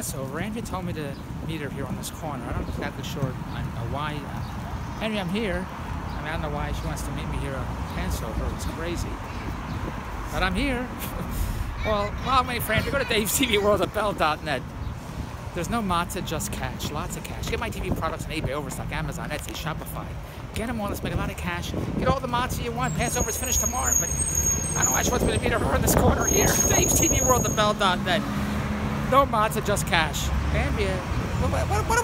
Passover. Andrea told me to meet her here on this corner. I'm not exactly sure on, uh, why. Uh, I'm here. I, mean, I don't know why she wants to meet me here on Passover. It's crazy. But I'm here. well, my friends, you go to davestvworld.bell.net. There's no matzah, just cash. Lots of cash. Get my TV products on eBay, Overstock, Amazon, Etsy, Shopify. Get them all. Let's make a lot of cash. Get all the matzah you want. Passover's finished tomorrow, but I don't know why she wants me to meet her in this corner here. davestvworld.bell.net. No matzah, just cash. Andrea, what, what, what? What